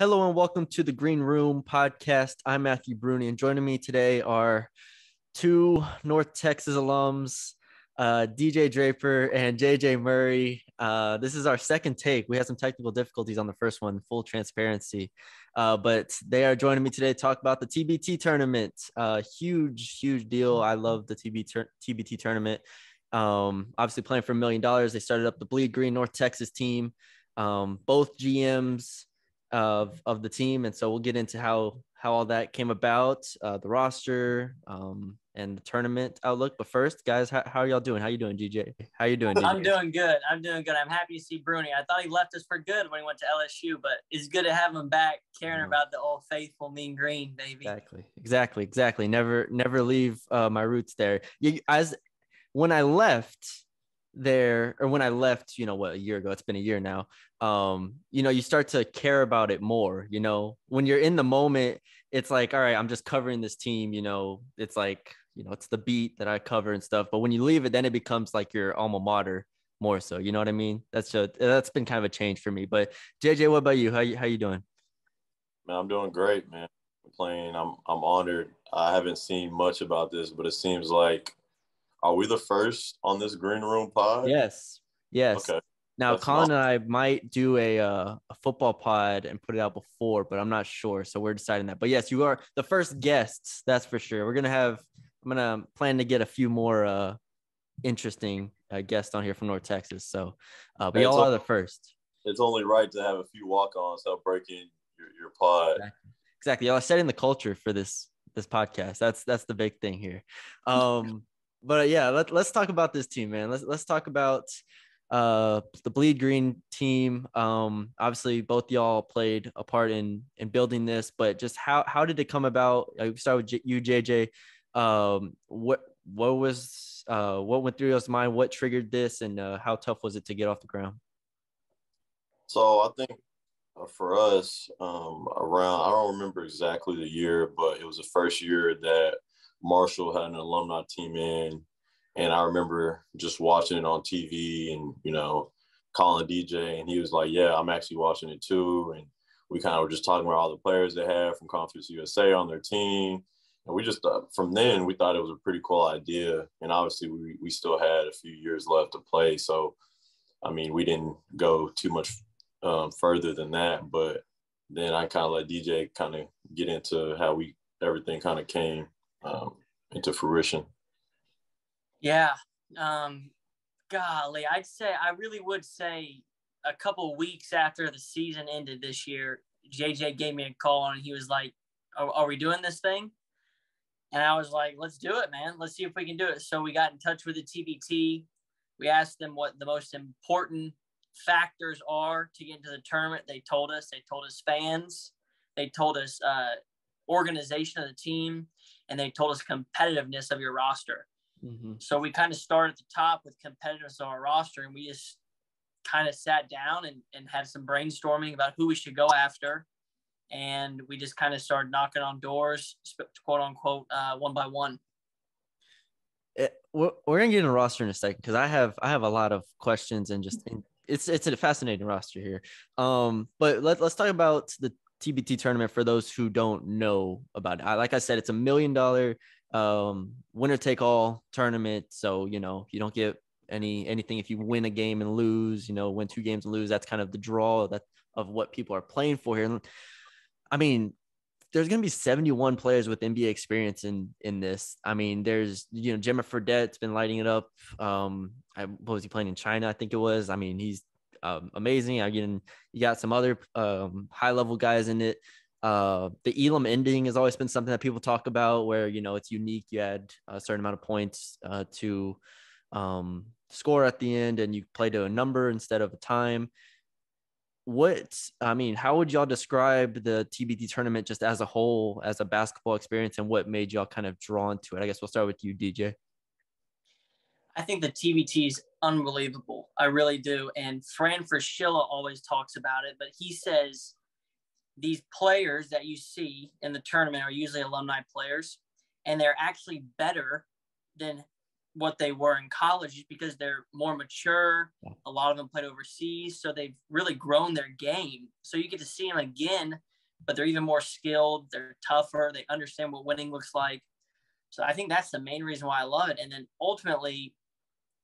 Hello and welcome to the Green Room podcast. I'm Matthew Bruni, and joining me today are two North Texas alums, uh, DJ Draper and JJ Murray. Uh, this is our second take. We had some technical difficulties on the first one, full transparency. Uh, but they are joining me today to talk about the TBT tournament. Uh, huge, huge deal. I love the TB tur- TBT tournament. Um, obviously, playing for a million dollars. They started up the Bleed Green North Texas team. Um, both GMs of of the team, and so we'll get into how how all that came about, uh, the roster, um, and the tournament outlook. But first, guys, how, how are y'all doing? How you doing, DJ? How you doing? DJ? I'm doing good. I'm doing good. I'm happy to see Bruni. I thought he left us for good when he went to LSU, but it's good to have him back, caring Mm-hmm. about the old faithful Mean Green, baby. Exactly, exactly, exactly. Never, never leave uh, my roots there. You, as when I left there, or when I left, you know, what a year ago. It's been a year now. Um, you know, you start to care about it more. You know, when you're in the moment, it's like, all right, I'm just covering this team. You know, it's like, you know, it's the beat that I cover and stuff. But when you leave it, then it becomes like your alma mater more so. You know what I mean? That's just that's been kind of a change for me. But JJ, what about you? How you how you doing? Man, I'm doing great, man. I'm playing. I'm I'm honored. I haven't seen much about this, but it seems like are we the first on this green room pod? Yes. Yes. Okay. Now, That's Colin awesome. and I might do a uh, a football pod and put it out before, but I'm not sure. So we're deciding that. But yes, you are the first guests. That's for sure. We're gonna have. I'm gonna plan to get a few more uh, interesting uh, guests on here from North Texas. So, uh, y'all it's are the first. It's only right to have a few walk-ons help breaking your, your pod. Exactly. Y'all are setting the culture for this this podcast. That's that's the big thing here. Um, but yeah, let, let's talk about this team, man. Let's let's talk about uh the bleed green team. Um obviously both y'all played a part in in building this but just how how did it come about? I start with J- you jj um what what was uh what went through your mind? What triggered this? And uh, how tough was it to get off the ground? So I think uh, for us, um, around I don't remember exactly the year, but it was the first year that Marshall had an alumni team in, and I remember just watching it on TV and you know calling DJ, and he was like, "Yeah, I'm actually watching it too," and we kind of were just talking about all the players they had from Conference USA on their team. And we just thought from then we thought it was a pretty cool idea, and obviously we we still had a few years left to play, so I mean we didn't go too much um, further than that. But then I kind of let DJ kind of get into how we everything kind of came um, into fruition. Yeah. Um, golly, I'd say I really would say a couple weeks after the season ended this year, JJ gave me a call and he was like, are, are we doing this thing? And I was like, let's do it, man. Let's see if we can do it. So we got in touch with the TBT. We asked them what the most important factors are to get into the tournament. They told us, they told us fans, they told us uh, organization of the team, and they told us competitiveness of your roster. Mm-hmm. So we kind of started at the top with competitors on our roster, and we just kind of sat down and, and had some brainstorming about who we should go after. And we just kind of started knocking on doors, quote unquote, uh, one by one. it, we're, we're gonna get into roster in a second because I have I have a lot of questions and just it's it's a fascinating roster here. Um, but let, let's talk about the TBT tournament for those who don't know about it. I, like I said, it's a million dollar um winner take all tournament. So you know you don't get any anything if you win a game and lose. You know, win two games and lose. That's kind of the draw that of what people are playing for here. And I mean, there's going to be 71 players with NBA experience in in this. I mean, there's you know Jimmer Fredette's been lighting it up. Um, I, what was he playing in China? I think it was. I mean, he's um, amazing. Again, you got some other um, high level guys in it. Uh, the Elam ending has always been something that people talk about, where you know it's unique. You add a certain amount of points uh, to um, score at the end, and you play to a number instead of a time what I mean, how would y'all describe the TBT tournament just as a whole, as a basketball experience, and what made y'all kind of drawn to it? I guess we'll start with you, DJ. I think the TBT is unbelievable. I really do. And Fran Fraschilla always talks about it, but he says these players that you see in the tournament are usually alumni players, and they're actually better than what they were in college because they're more mature. A lot of them played overseas, so they've really grown their game. So you get to see them again, but they're even more skilled. They're tougher. They understand what winning looks like. So I think that's the main reason why I love it. And then ultimately,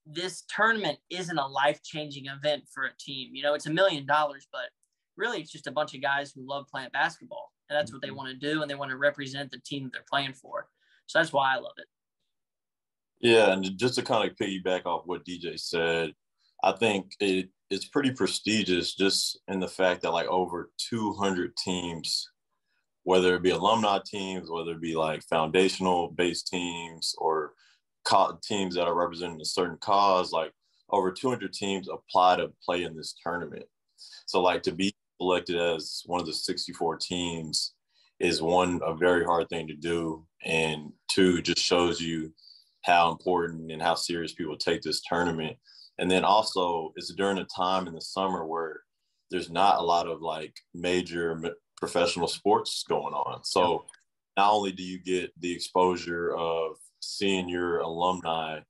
this tournament isn't a life changing event for a team. You know, it's a million dollars, but really it's just a bunch of guys who love playing basketball. And that's what they mm-hmm. want to do. And they want to represent the team that they're playing for. So that's why I love it. Yeah. And just to kind of piggyback off what DJ said, I think it, it's pretty prestigious just in the fact that like over 200 teams whether it be alumni teams, whether it be like foundational based teams or co- teams that are representing a certain cause, like over 200 teams apply to play in this tournament. So like to be selected as one of the 64 teams is one a very hard thing to do, and two just shows you how important and how serious people take this tournament. And then also it's during a time in the summer where there's not a lot of like major professional sports going on. So not only do you get the exposure of seeing your alumni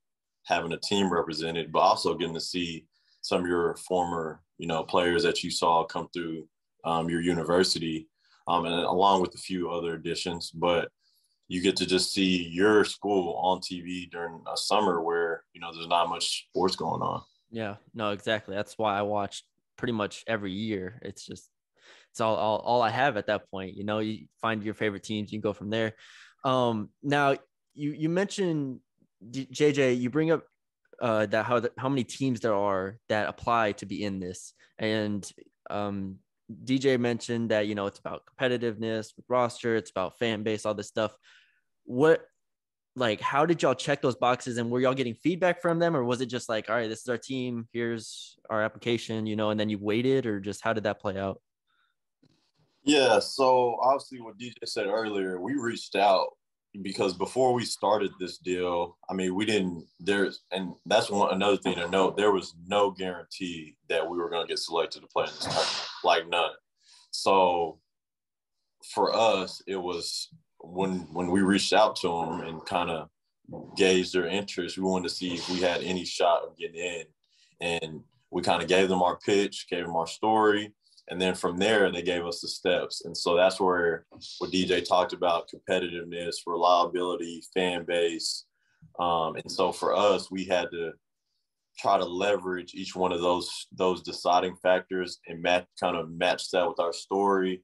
having a team represented, but also getting to see some of your former, you know, players that you saw come through um, your university, um, and along with a few other additions. But you get to just see your school on TV during a summer where you know there's not much sports going on. Yeah, no, exactly. That's why I watch pretty much every year. It's just it's all, all all I have at that point. You know, you find your favorite teams, you can go from there. Um, now you you mentioned JJ, you bring up uh, that how how many teams there are that apply to be in this, and um, DJ mentioned that you know it's about competitiveness roster, it's about fan base, all this stuff. What like how did y'all check those boxes and were y'all getting feedback from them? Or was it just like all right this is our team here's our application you know and then you waited? Or just how did that play out? Yeah, so obviously what DJ said earlier, we reached out because before we started this deal, I mean, we didn't there's and that's one another thing to note. There was no guarantee that we were going to get selected to play in this tournament, like none. So for us, it was when when we reached out to them and kind of gauged their interest, we wanted to see if we had any shot of getting in, and we kind of gave them our pitch, gave them our story, and then from there they gave us the steps. And so that's where what dj talked about competitiveness reliability fan base. Um, and so for us we had to try to leverage each one of those those deciding factors and match kind of match that with our story.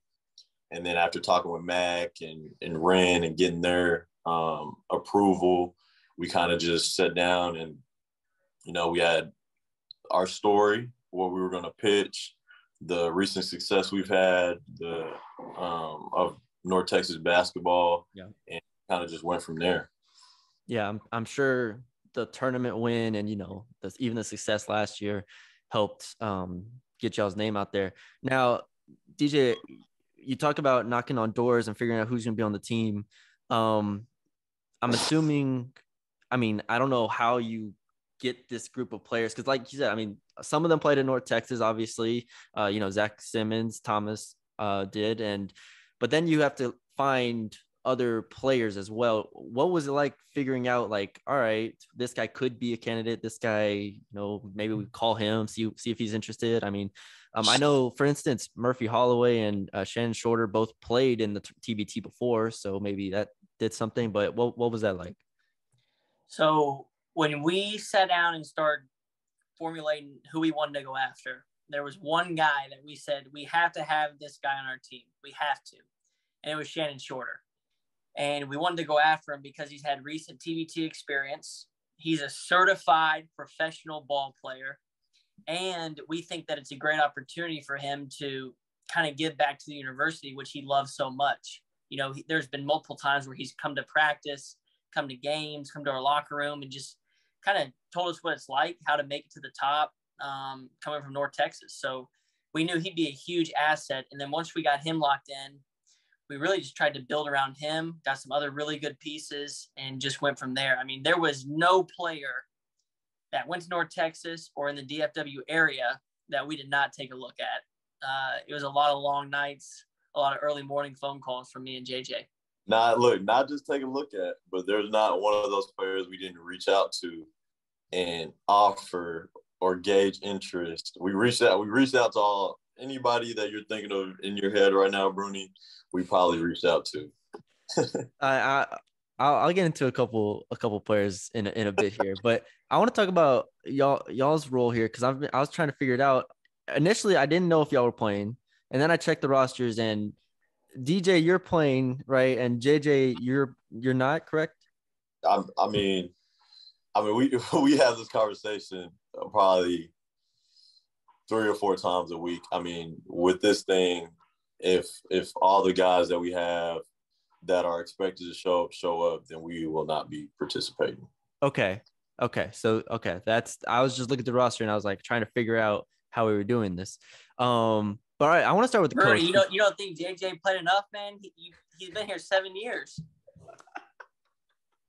And then after talking with mac and and Wren and getting their um, approval we kind of just sat down and you know we had our story what we were going to pitch the recent success we've had, the um, of North Texas basketball, yeah. and kind of just went from there. Yeah, I'm, I'm sure the tournament win and you know the, even the success last year helped um, get y'all's name out there. Now, DJ, you talk about knocking on doors and figuring out who's going to be on the team. Um, I'm assuming, I mean, I don't know how you get this group of players because, like you said, I mean, some of them played in North Texas, obviously. Uh, you know, Zach Simmons, Thomas uh, did, and but then you have to find other players as well. What was it like figuring out like, all right, this guy could be a candidate. This guy, you know, maybe we call him, see see if he's interested. I mean, um, I know, for instance, Murphy Holloway and uh, Shannon Shorter both played in the TBT before, so maybe that did something. But what what was that like? So when we sat down and started formulating who we wanted to go after, there was one guy that we said we have to have this guy on our team. We have to, and it was Shannon Shorter. And we wanted to go after him because he's had recent TBT experience. He's a certified professional ball player. And we think that it's a great opportunity for him to kind of give back to the university, which he loves so much. You know, he, there's been multiple times where he's come to practice, come to games, come to our locker room, and just kind of told us what it's like, how to make it to the top, um, coming from North Texas. So we knew he'd be a huge asset. And then once we got him locked in, we really just tried to build around him, got some other really good pieces, and just went from there. I mean, there was no player that went to North Texas or in the DFW area that we did not take a look at. Uh, it was a lot of long nights, a lot of early morning phone calls from me and JJ. Not look, not just take a look at, but there's not one of those players we didn't reach out to and offer or gauge interest. We reached out. We reached out to all anybody that you're thinking of in your head right now, Bruni. We probably reached out to. I, I I'll, I'll get into a couple a couple players in in a bit here, but I want to talk about y'all y'all's role here because I've been, I was trying to figure it out. Initially, I didn't know if y'all were playing, and then I checked the rosters and DJ, you're playing right, and JJ, you're you're not correct. I, I mean, I mean, we we have this conversation probably three or four times a week. I mean, with this thing, if if all the guys that we have that are expected to show up show up, then we will not be participating. Okay. Okay. So okay, that's I was just looking at the roster and I was like trying to figure out how we were doing this. Um, but all right, I want to start with the coach. You don't you don't think JJ played enough, man? He, he's been here seven years.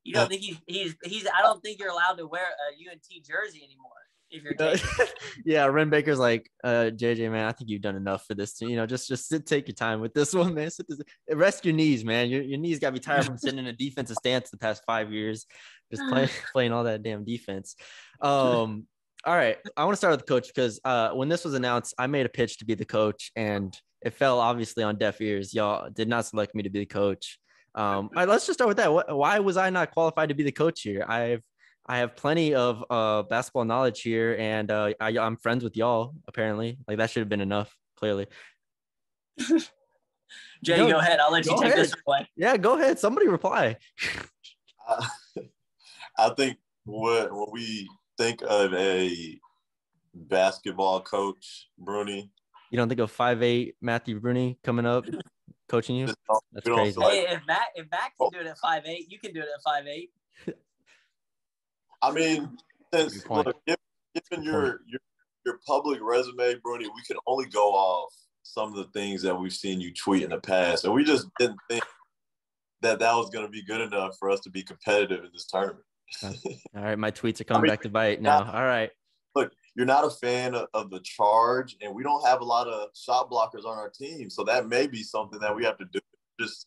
You don't think he's he's he's I don't think you're allowed to wear a UNT jersey anymore if you're yeah, Wren Baker's like, uh, JJ, man, I think you've done enough for this. You know, just just sit, take your time with this one, man. Sit this, rest your knees, man. Your, your knees got to be tired from sitting in a defensive stance the past five years, just playing playing all that damn defense. Um, all right, I want to start with the coach because uh, when this was announced, I made a pitch to be the coach, and it fell obviously on deaf ears. Y'all did not select me to be the coach. Um, all right, let's just start with that. What, why was I not qualified to be the coach here? I've I have plenty of uh, basketball knowledge here, and uh, I, am friends with y'all. Apparently, like that should have been enough. Clearly. Jay, go, go, ahead. I'll let you take ahead. this reply. Yeah, go ahead. Somebody reply. uh, I think what what we think of a basketball coach, Bruni. You don't think of five eight Matthew Bruni coming up coaching you? That's crazy. Hey, if Matt if Matt can do it at five eight, you can do it at five eight. I mean, since look, given your, your your public resume, Bruni, we can only go off some of the things that we've seen you tweet in the past, and we just didn't think that that was going to be good enough for us to be competitive in this tournament. All right, my tweets are coming I mean, back to bite now. All right. Look, you're not a fan of, of, the charge, and we don't have a lot of shot blockers on our team, so that may be something that we have to do. Just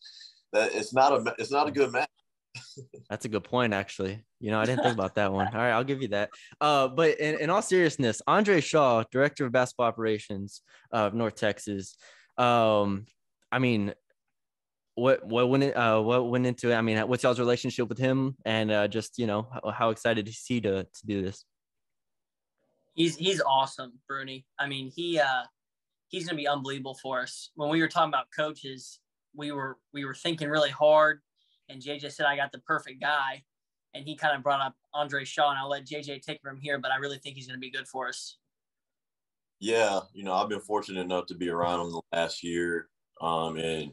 that it's not a it's not a good match. That's a good point, actually. You know, I didn't think about that one. All right, I'll give you that. Uh, but in, in all seriousness, Andre Shaw, director of basketball operations of North Texas. Um, I mean, what what went uh what went into it? I mean, what's y'all's relationship with him, and uh, just you know how, how excited is he to to do this? He's he's awesome, Bruni. I mean, he uh he's gonna be unbelievable for us. When we were talking about coaches, we were we were thinking really hard and JJ said I got the perfect guy, and he kind of brought up Andre Shaw, and I'll let JJ take from here, but I really think he's going to be good for us. Yeah, you know, I've been fortunate enough to be around him the last year, um, and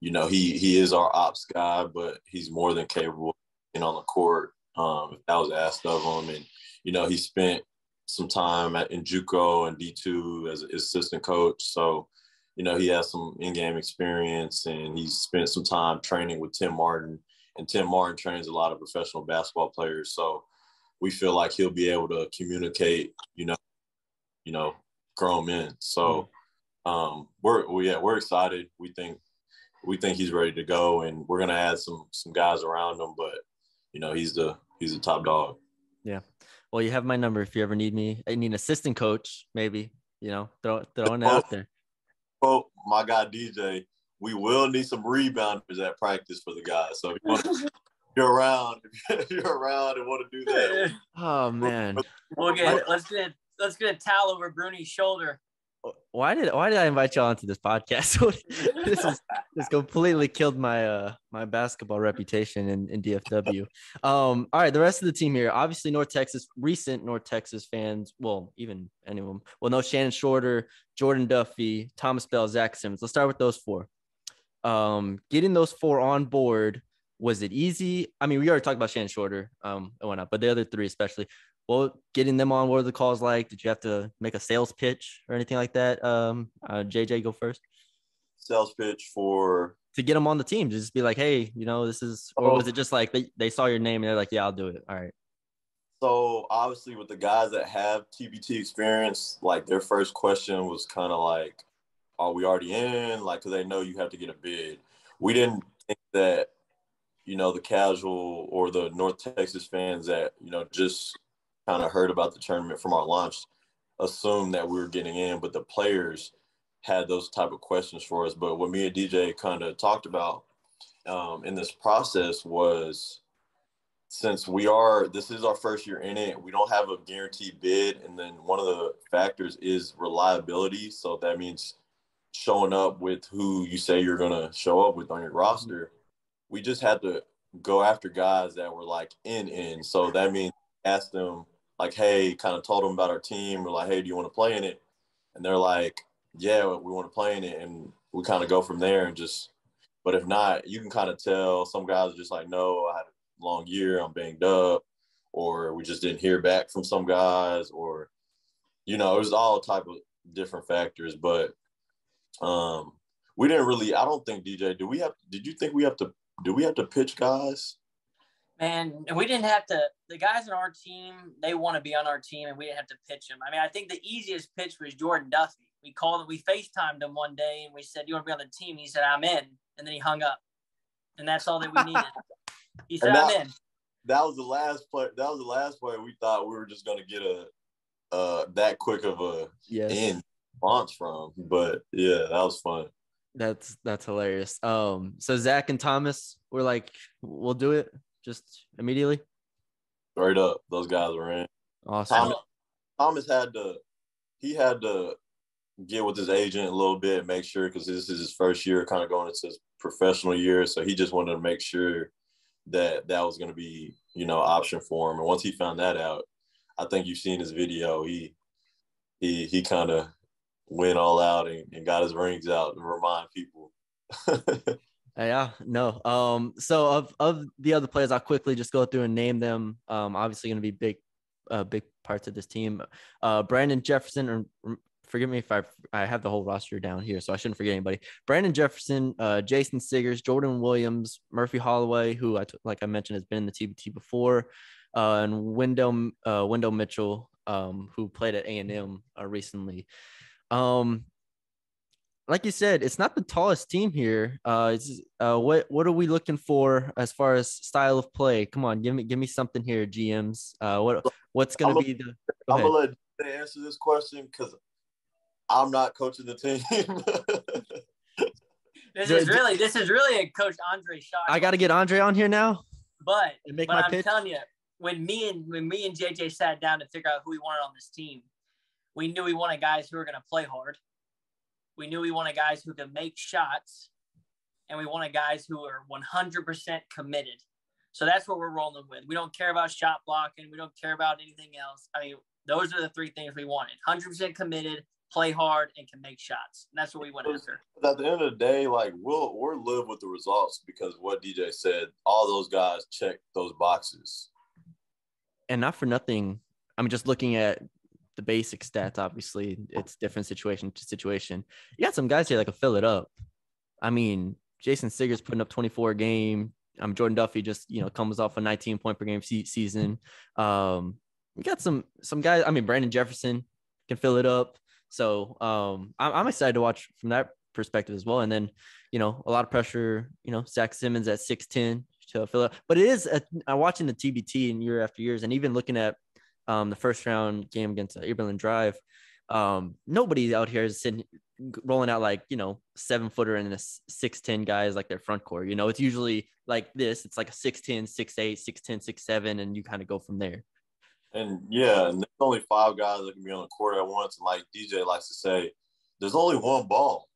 you know, he he is our ops guy, but he's more than capable being on the court. Um, if that was asked of him, and you know, he spent some time at in JUCO and D two as an assistant coach, so you know, he has some in-game experience and he's spent some time training with Tim Martin. And Tim Martin trains a lot of professional basketball players. So we feel like he'll be able to communicate, you know, you know, grown men. So um, we're we, yeah, we're excited. We think we think he's ready to go, and we're gonna add some some guys around him. But you know, he's the he's the top dog. Yeah. Well, you have my number if you ever need me. I need an assistant coach, maybe. You know, throw throwing it out oh, there quote my guy DJ, we will need some rebounders at practice for the guys. So if you want to, you're around, if you're around and want to do that. Oh man. We'll get let's get let's get a towel over Bruni's shoulder why did why did I invite y'all onto this podcast? this is this completely killed my uh my basketball reputation in, in DFW. Um, all right, the rest of the team here, obviously North Texas, recent North Texas fans, well, even any of them. Well, no, Shannon Shorter, Jordan Duffy, Thomas Bell, Zach Simmons. Let's start with those four. Um, getting those four on board, was it easy? I mean, we already talked about Shannon Shorter, um, and whatnot, but the other three especially well, getting them on, what are the calls like? Did you have to make a sales pitch or anything like that? Um, uh, JJ, go first. Sales pitch for to get them on the team. Just be like, hey, you know, this is, or was it just like they, they saw your name and they're like, yeah, I'll do it. All right. So obviously, with the guys that have TBT experience, like their first question was kind of like, "Are we already in?" Like, because they know you have to get a bid. We didn't think that you know the casual or the North Texas fans that you know just kind of heard about the tournament from our launch assumed that we were getting in, but the players had those type of questions for us. But what me and DJ kind of talked about um, in this process was since we are this is our first year in it we don't have a guaranteed bid and then one of the factors is reliability. So that means showing up with who you say you're going to show up with on your roster. We just had to go after guys that were like in in. So that means ask them like hey kind of told them about our team We're like hey do you want to play in it and they're like yeah we want to play in it and we kind of go from there and just but if not you can kind of tell some guys are just like no i had a long year, I'm banged up, or we just didn't hear back from some guys, or you know, it was all type of different factors. But um, we didn't really. I don't think DJ. Do we have? Did you think we have to? Do we have to pitch guys? Man, we didn't have to. The guys on our team, they want to be on our team, and we didn't have to pitch them. I mean, I think the easiest pitch was Jordan Duffy. We called him, we FaceTimed him one day, and we said, "You want to be on the team?" He said, "I'm in," and then he hung up, and that's all that we needed. He said, that, "I'm in." That was the last play. That was the last play we thought we were just going to get a uh that quick of a yes. in response from. But yeah, that was fun. That's that's hilarious. Um, so Zach and Thomas were like, "We'll do it just immediately." Straight up, those guys were in. Awesome. Thomas, Thomas had to, he had to get with his agent a little bit, make sure because this is his first year, kind of going into his professional year. So he just wanted to make sure that that was going to be you know option for him. And once he found that out, I think you've seen his video. He he he kind of went all out and, and got his rings out to remind people. yeah, no. Um, so of of the other players, I'll quickly just go through and name them. Um, obviously going to be big, uh, big parts of this team. Uh, Brandon Jefferson, or forgive me if I I have the whole roster down here, so I shouldn't forget anybody. Brandon Jefferson, uh, Jason Siggers, Jordan Williams, Murphy Holloway, who I t- like I mentioned has been in the TBT before, uh, and Wendell uh, Wendell Mitchell, um, who played at A and M uh, recently. Um, like you said, it's not the tallest team here. Uh, it's, uh, what what are we looking for as far as style of play? Come on, give me give me something here, GMs. Uh, what what's gonna I'm be the? Go I'm gonna let answer this question because I'm not coaching the team. this is really this is really a coach Andre Shaw. I got to get Andre on here now. But but I'm pitch. telling you, when me and when me and JJ sat down to figure out who we wanted on this team, we knew we wanted guys who were going to play hard. We knew we wanted guys who could make shots, and we wanted guys who are 100% committed. So that's what we're rolling with. We don't care about shot blocking. We don't care about anything else. I mean, those are the three things we wanted 100% committed, play hard, and can make shots. And that's what we went after. At the end of the day, like we'll we'll live with the results because what DJ said, all those guys check those boxes. And not for nothing, I'm just looking at the basic stats. Obviously, it's different situation to situation. You got some guys here that can fill it up. I mean, Jason Siggers putting up 24 a game. I'm um, Jordan Duffy just you know comes off a 19 point per game se- season. Um, we got some some guys. I mean, Brandon Jefferson can fill it up. So um, I'm, I'm excited to watch from that perspective as well. And then, you know, a lot of pressure, you know, Zach Simmons at 6'10 to fill up. But it is, a, I'm watching the TBT and year after years, and even looking at um, the first round game against uh, Drive, um, nobody out here is sitting, rolling out like, you know, seven footer and a 6'10 guys like their front court. You know, it's usually like this it's like a 6'10, 6'8, 6'10, 6'7, and you kind of go from there. And yeah, and there's only five guys that can be on the court at once. And like DJ likes to say, there's only one ball.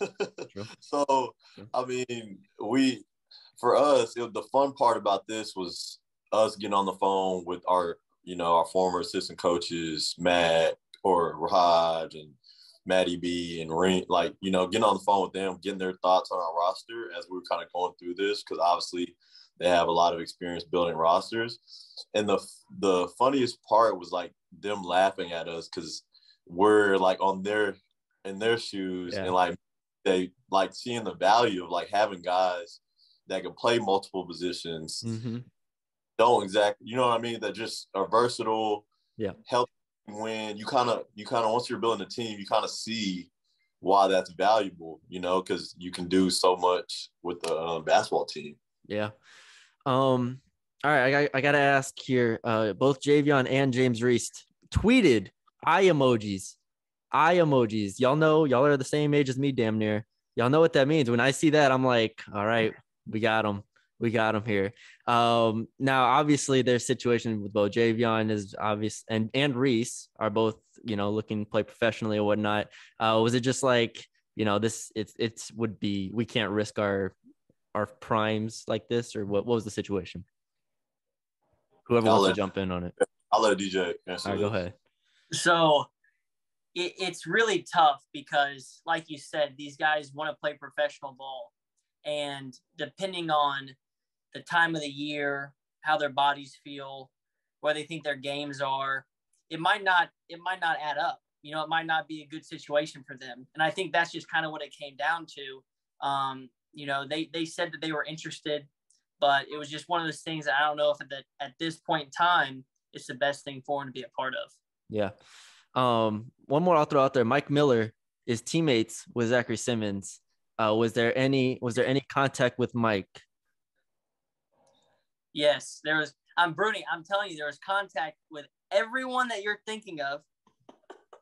so, I mean, we, for us, it, the fun part about this was us getting on the phone with our, you know, our former assistant coaches, Matt or Raj and Maddie B and Ring, like, you know, getting on the phone with them, getting their thoughts on our roster as we were kind of going through this. Cause obviously they have a lot of experience building rosters. And the the funniest part was like them laughing at us because we're like on their in their shoes yeah. and like they like seeing the value of like having guys that can play multiple positions. Mm-hmm. Don't exactly, you know what I mean? That just are versatile. Yeah, help when you kind of you kind of once you're building a team, you kind of see why that's valuable, you know, because you can do so much with the uh, basketball team. Yeah. Um. All right, I, I got to ask here. Uh, both Javion and James Reese tweeted eye emojis, eye emojis. Y'all know, y'all are the same age as me, damn near. Y'all know what that means. When I see that, I'm like, all right, we got him. We got him here. Um, now, obviously, their situation with both Javion is obvious, and and Reese are both, you know, looking to play professionally or whatnot. Uh, was it just like, you know, this it's it's would be we can't risk our our primes like this, or what? What was the situation? Whoever I'll wants let- to jump in on it. I'll let DJ answer. All right, go ahead. So it, it's really tough because, like you said, these guys want to play professional ball. And depending on the time of the year, how their bodies feel, where they think their games are, it might not it might not add up. You know, it might not be a good situation for them. And I think that's just kind of what it came down to. Um, you know, they they said that they were interested, but it was just one of those things that I don't know if at that at this point in time it's the best thing for him to be a part of. Yeah. Um, one more I'll throw out there. Mike Miller is teammates with Zachary Simmons. Uh, was there any was there any contact with Mike? Yes, there was. I'm Bruni. I'm telling you, there was contact with everyone that you're thinking of.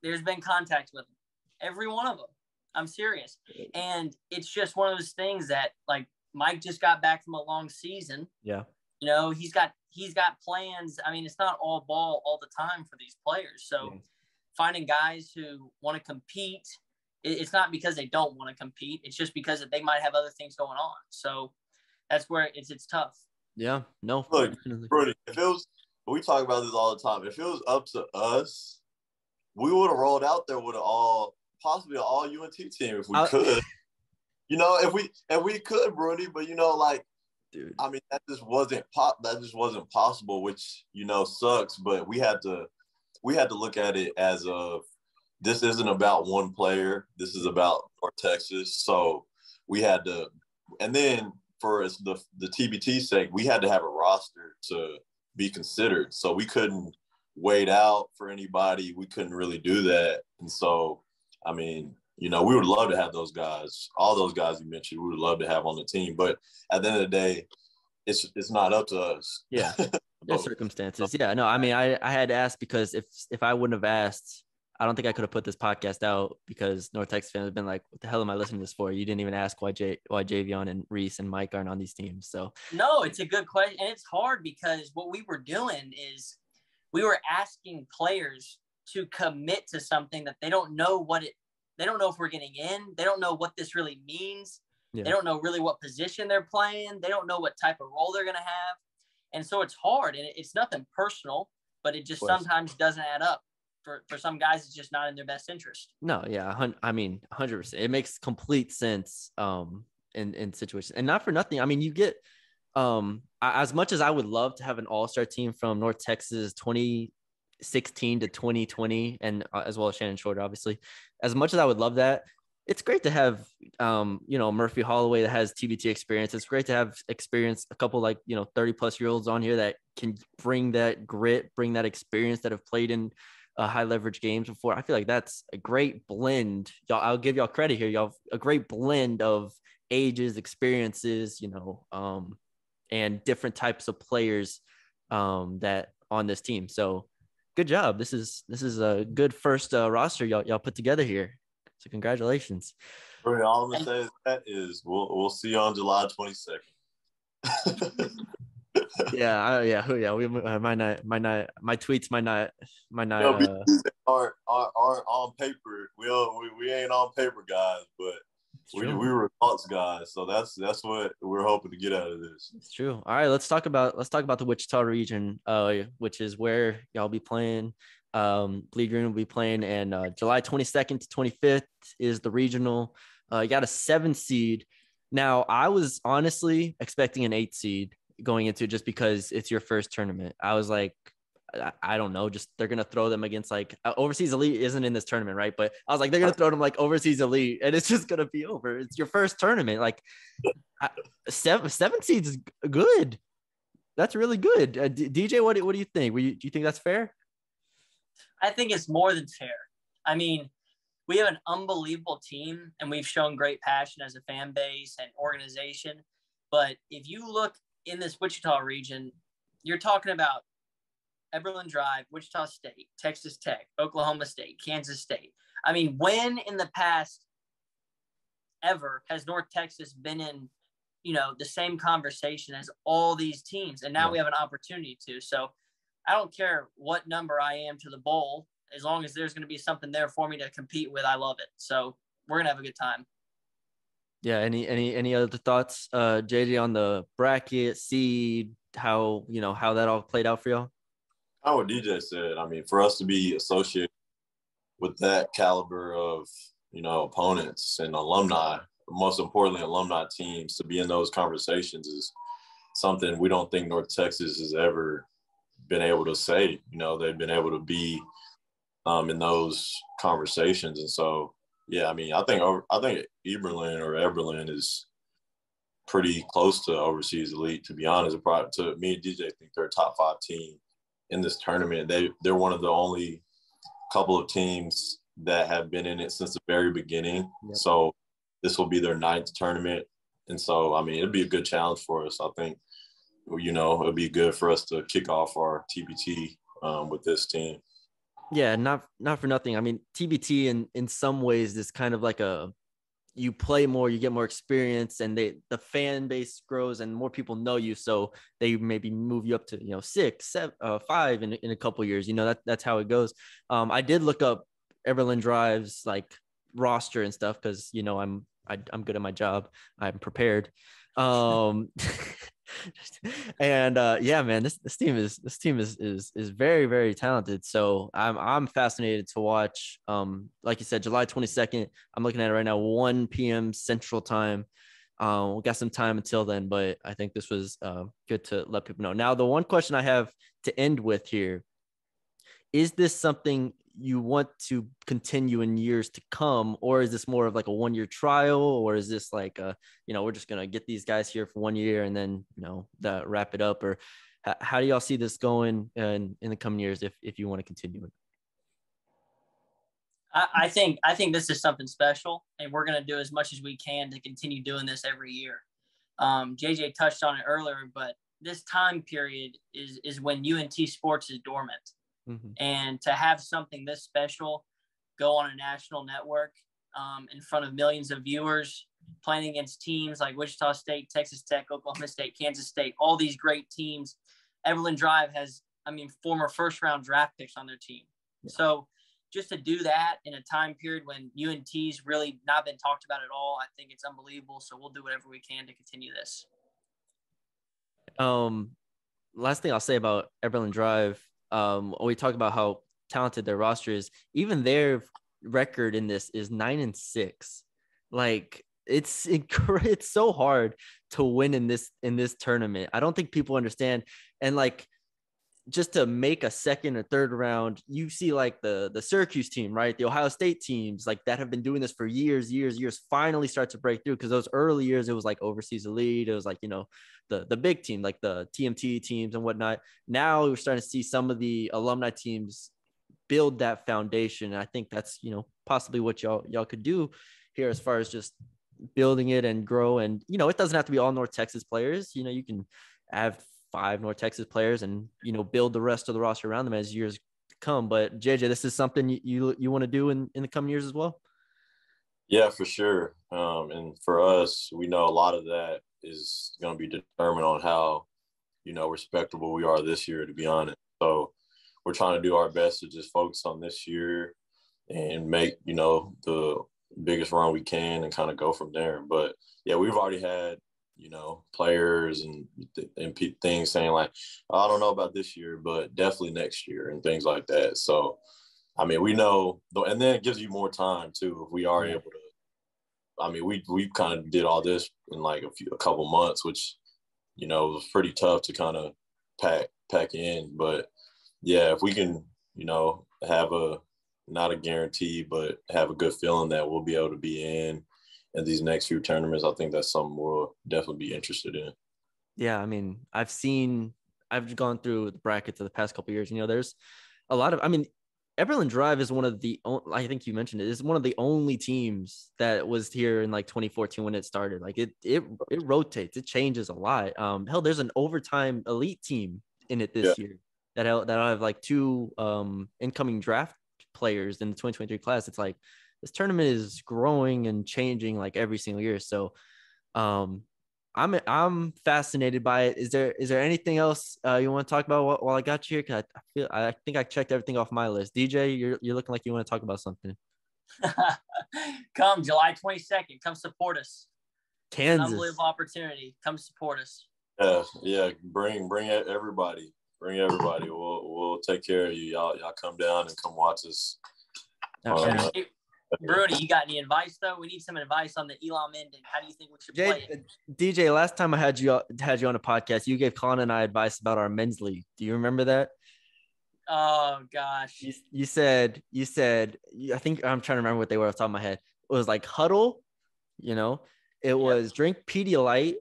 There's been contact with them, every one of them. I'm serious, and it's just one of those things that like Mike just got back from a long season. Yeah. You know, he's got he's got plans. I mean, it's not all ball all the time for these players. So Yeah. finding guys who want to compete, it's not because they don't want to compete. It's just because they might have other things going on. So that's where it's it's tough. Yeah. No. Look, definitely. Brody, if it was, we talk about this all the time. If it was up to us, we would have rolled out there with an all, possibly an all UNT team if we I- could. You know, if we if we could, Brody, but you know, like dude. I mean, that just wasn't pop. That just wasn't possible, which you know sucks. But we had to, we had to look at it as of this isn't about one player. This is about North Texas. So we had to, and then for us, the the TBT sake, we had to have a roster to be considered. So we couldn't wait out for anybody. We couldn't really do that. And so, I mean, you know, we would love to have those guys, all those guys you mentioned, we would love to have on the team. But at the end of the day, it's it's not up to us. Yeah. Oh. circumstances. Yeah. No, I mean, I, I had to ask because if if I wouldn't have asked, I don't think I could have put this podcast out because North Texas fans have been like, "What the hell am I listening to this for?" You didn't even ask why J why Javion and Reese and Mike aren't on these teams. So No, it's a good question. And it's hard because what we were doing is we were asking players to commit to something that they don't know what it they don't know if we're getting in. They don't know what this really means. Yeah. They don't know really what position they're playing. They don't know what type of role they're gonna have. And so it's hard and it's nothing personal, but it just sometimes doesn't add up. For, for some guys, it's just not in their best interest. no, yeah, I mean, hundred percent. It makes complete sense. Um, in in situations, and not for nothing. I mean, you get um as much as I would love to have an All Star team from North Texas, twenty sixteen to twenty twenty, and uh, as well as Shannon Shorter, obviously. As much as I would love that, it's great to have um you know Murphy Holloway that has TBT experience. It's great to have experience a couple like you know thirty plus year olds on here that can bring that grit, bring that experience that have played in uh, high leverage games before. I feel like that's a great blend. Y'all, I'll give y'all credit here. Y'all, a great blend of ages, experiences, you know, um, and different types of players um, that on this team. So, good job. This is this is a good first uh, roster y'all y'all put together here. So, congratulations. All I'm gonna say is that is we'll we'll see you on July 22nd. Yeah, I, yeah, yeah. We uh, might not, might not. My tweets might not, might not. Uh, aren't, aren't aren't on paper. We don't, we, we ain't on paper guys, but we we were results guys. So that's that's what we're hoping to get out of this. It's true. All right, let's talk about let's talk about the Wichita region, uh, which is where y'all be playing. Um, Bleed Green will be playing, and uh, July 22nd to 25th is the regional. Uh, you got a seven seed. Now, I was honestly expecting an eight seed going into just because it's your first tournament. I was like, I, I don't know, just they're gonna throw them against like uh, overseas elite isn't in this tournament, right? But I was like, they're gonna throw them like overseas elite, and it's just gonna be over. It's your first tournament, like I, seven seven seeds is good. That's really good. Uh, D- DJ, what do, what do you think? Were you, do you think that's fair? I think it's more than fair. I mean, we have an unbelievable team and we've shown great passion as a fan base and organization. But if you look in this Wichita region, you're talking about Eberlein Drive, Wichita State, Texas Tech, Oklahoma State, Kansas State. I mean, when in the past ever has North Texas been in, you know, the same conversation as all these teams? And now yeah. we have an opportunity to. So I don't care what number I am to the bowl, as long as there's going to be something there for me to compete with. I love it. So we're gonna have a good time. Yeah. Any any any other thoughts, uh, JJ, on the bracket seed? How you know how that all played out for y'all? How what DJ said. I mean, for us to be associated with that caliber of you know opponents and alumni, most importantly alumni teams, to be in those conversations is something we don't think North Texas has ever been able to say. You know, they've been able to be um, in those conversations, and so yeah, I mean, I think I think Eberlin or Eberlin is pretty close to overseas elite. To be honest, to me and DJ, I think they're a top five team in this tournament. They they're one of the only couple of teams that have been in it since the very beginning. Yep. So this will be their ninth tournament, and so I mean it'd be a good challenge for us. I think you know it'll be good for us to kick off our TBT um, with this team. Yeah, not not for nothing. I mean TBT in in some ways is kind of like a you play more, you get more experience, and they the fan base grows and more people know you. So they maybe move you up to you know six, seven, uh, five in in a couple years. You know that that's how it goes. Um, I did look up Eberlein Drive's like roster and stuff because you know I'm I, am i am good at my job. I'm prepared. Um, and uh, yeah, man, this this team is this team is is is very very talented. So I'm I'm fascinated to watch. Um, like you said, July 22nd. I'm looking at it right now, 1 p.m. Central Time. Um, we got some time until then, but I think this was uh, good to let people know. Now, the one question I have to end with here is this something you want to continue in years to come or is this more of like a one year trial or is this like a you know we're just going to get these guys here for one year and then you know wrap it up or how do y'all see this going in, in the coming years if, if you want to continue it I think I think this is something special, and we're going to do as much as we can to continue doing this every year. Um, JJ touched on it earlier, but this time period is is when UNT sports is dormant. Mm-hmm. And to have something this special go on a national network um, in front of millions of viewers, playing against teams like Wichita State, Texas Tech, Oklahoma State, Kansas State, all these great teams. Eberlein Drive has, I mean, former first round draft picks on their team. Yeah. So just to do that in a time period when UNT's really not been talked about at all, I think it's unbelievable. So we'll do whatever we can to continue this. Um, last thing I'll say about Eberlein Drive um, we talk about how talented their roster is, even their record in this is nine and six. Like it's it's so hard to win in this in this tournament. I don't think people understand. And like just to make a second or third round, you see like the the Syracuse team, right? The Ohio State teams, like that have been doing this for years, years, years, finally start to break through because those early years it was like overseas elite, it was like you know the the big team, like the TMT teams and whatnot. Now we're starting to see some of the alumni teams build that foundation. And I think that's you know possibly what y'all y'all could do here as far as just building it and grow. And you know, it doesn't have to be all North Texas players. You know, you can have five North Texas players and you know build the rest of the roster around them as years come. But JJ, this is something you you, you want to do in in the coming years as well. Yeah, for sure. Um, and for us, we know a lot of that is going to be determined on how you know respectable we are this year. To be honest, so we're trying to do our best to just focus on this year and make you know the biggest run we can and kind of go from there. But yeah, we've already had you know, players and and things saying like, oh, I don't know about this year, but definitely next year and things like that. So, I mean, we know, and then it gives you more time too if we are able to. I mean, we we kind of did all this in like a few a couple months, which you know was pretty tough to kind of pack pack in. But yeah, if we can, you know, have a not a guarantee, but have a good feeling that we'll be able to be in in these next few tournaments, I think that's something we'll definitely be interested in. Yeah, I mean, I've seen, I've gone through the brackets of the past couple years. You know, there's a lot of, I mean, Eberlein Drive is one of the I think you mentioned it is one of the only teams that was here in like 2014 when it started. Like it it it rotates, it changes a lot. Um, hell, there's an overtime elite team in it this yeah. year that I, that I have like two um incoming draft players in the 2023 class. It's like this tournament is growing and changing like every single year. So, um, I'm I'm fascinated by it. Is there is there anything else uh, you want to talk about while, while I got you here? Cause I, I, feel I think I checked everything off my list. DJ, you're you're looking like you want to talk about something. come July 22nd. Come support us. Kansas. unbelievable opportunity. Come support us. Yeah, yeah. Bring bring everybody. Bring everybody. We'll we'll take care of you. Y'all y'all come down and come watch us. Uh, Bruni, you got any advice though? We need some advice on the Elam ending. How do you think we should Jay, play it? DJ, last time I had you had you on a podcast, you gave Colin and I advice about our men's league. Do you remember that? Oh gosh. You, you said you said I think I'm trying to remember what they were off the top of my head. It was like huddle, you know. It yep. was drink Pedialyte.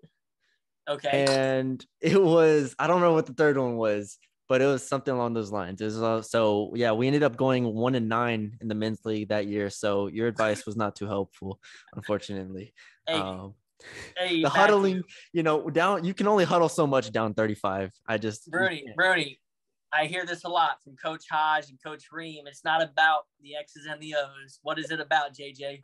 Okay. And it was I don't know what the third one was, but it was something along those lines. Was, uh, so yeah, we ended up going one and nine in the men's league that year. So your advice was not too helpful, unfortunately. Hey, um, hey, the huddling, you know, down you can only huddle so much down 35. I just Bruni, Bruni, I hear this a lot from Coach Hodge and Coach Ream. It's not about the X's and the O's. What is it about, JJ?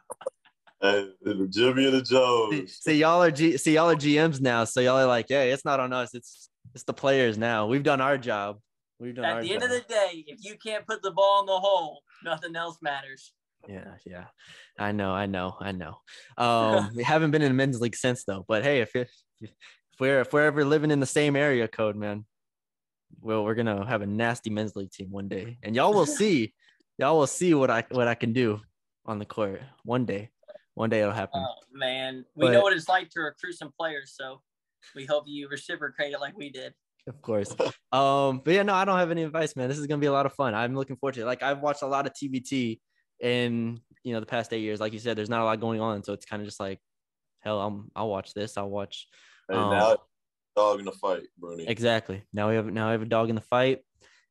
Hey, Jimmy and the Joes. See, see, y'all are G, see y'all are GMs now, so y'all are like, yeah, it's not on us. It's it's the players now. We've done our job. We've done At the end of the day, if you can't put the ball in the hole, nothing else matters. Yeah, yeah. I know, I know, I know. Um, we haven't been in men's league since though. But hey, if, if we're if we're ever living in the same area code, man, well, we're gonna have a nasty men's league team one day, and y'all will see. y'all will see what I what I can do on the court one day. One day it'll happen. Oh man, we but, know what it's like to recruit some players, so we hope you reciprocate it like we did. Of course. um, but yeah, no, I don't have any advice, man. This is gonna be a lot of fun. I'm looking forward to it. Like I've watched a lot of TBT in you know the past eight years. Like you said, there's not a lot going on, so it's kind of just like, hell, I'm I'll watch this. I'll watch. Hey, um, now dog in the fight, Bruni. Exactly. Now we have now we have a dog in the fight,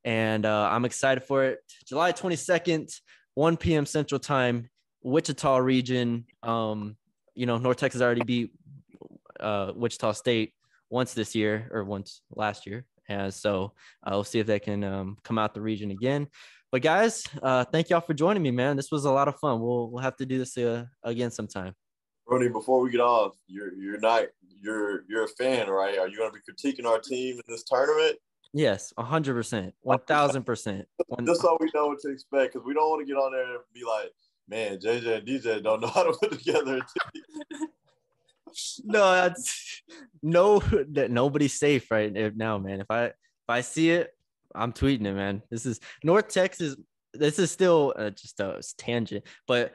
and uh, I'm excited for it. July 22nd, 1 p.m. Central Time, Wichita region. Um, you know, North Texas already beat uh, Wichita State once this year or once last year. And so uh, we'll see if they can um, come out the region again. But guys, uh, thank y'all for joining me, man. This was a lot of fun. We'll we'll have to do this uh, again sometime. Bruni, before we get off, you're you're not you're you're a fan, right? Are you going to be critiquing our team in this tournament? Yes, hundred percent, one thousand percent. Just so we know what to expect, because we don't want to get on there and be like, "Man, JJ and DJ don't know how to put together a team." no, that's no that nobody's safe right now, man. If I if I see it, I'm tweeting it, man. This is North Texas. This is still uh, just a tangent, but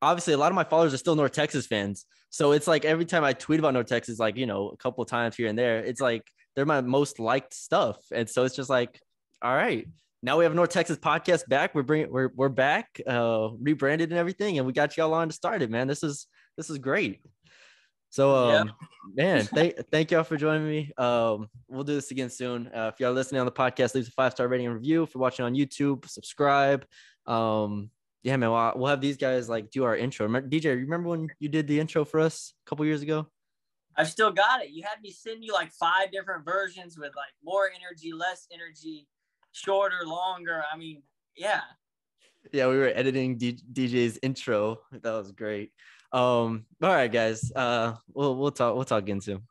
obviously a lot of my followers are still North Texas fans. So it's like every time I tweet about North Texas, like you know, a couple times here and there, it's like they're my most liked stuff, and so it's just like, all right, now we have North Texas podcast back. We're bringing we're we're back, uh, rebranded and everything, and we got y'all on to start it, man. This is this is great. So, um, yep. man, thank thank y'all for joining me. Um, we'll do this again soon. Uh, if y'all listening on the podcast, leave a five star rating and review. If you're watching on YouTube, subscribe. Um, yeah, man, we'll, we'll have these guys like do our intro. Remember, DJ, remember when you did the intro for us a couple years ago? I've still got it. You had me send you like five different versions with like more energy, less energy, shorter, longer. I mean, yeah. Yeah, we were editing D- DJ's intro. That was great. Um, all right, guys. Uh, we'll we'll talk we'll talk again soon.